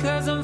because I'm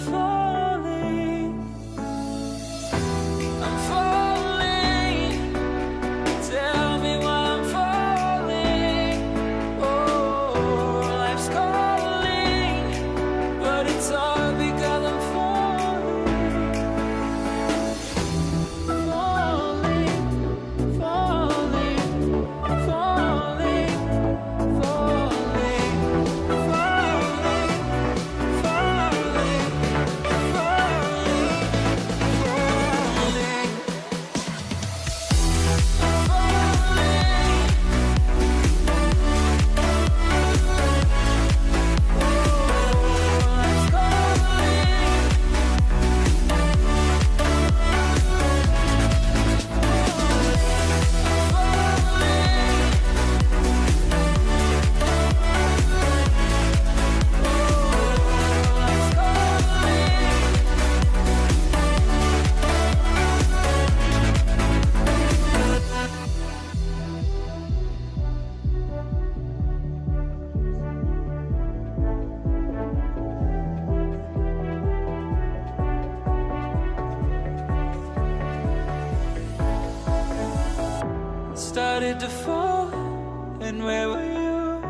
started to fall, and where were you?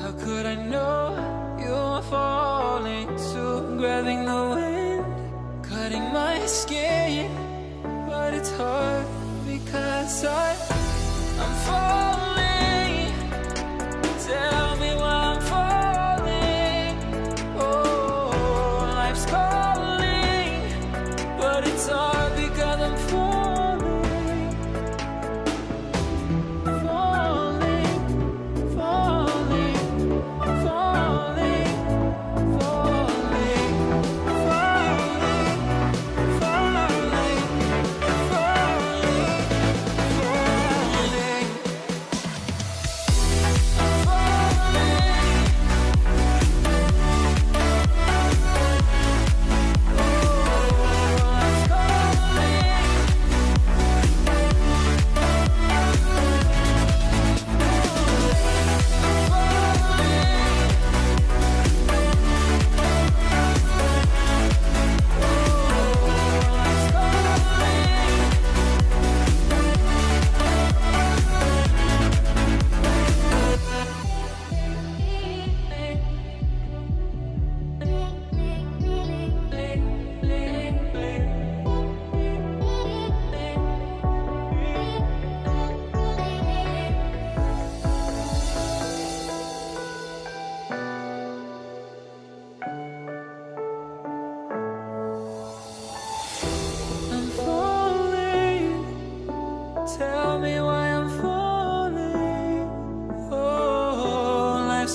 How could I know you were falling too? Grabbing the wind, cutting my skin,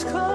Oh, life's